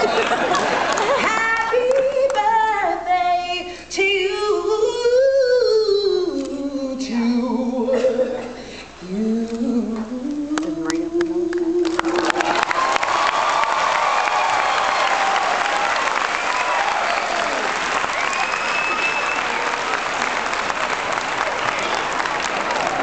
you.